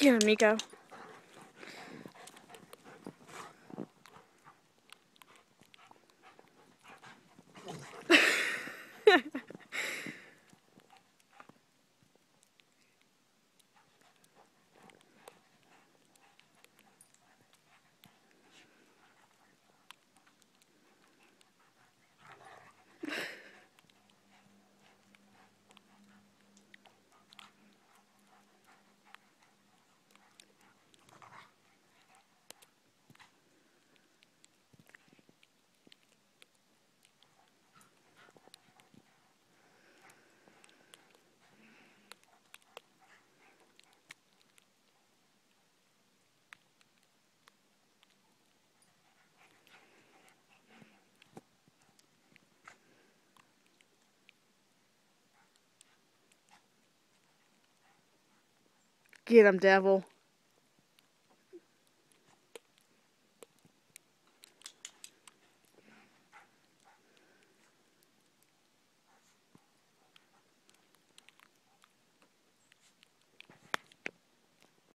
Get him, Get him, devil.